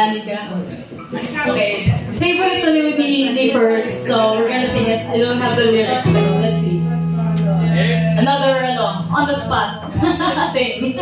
Okay. Favorite to ni the, the first, so we're gonna sing it. I don't have the lyrics, but let's see. Another, ano, on the spot thing.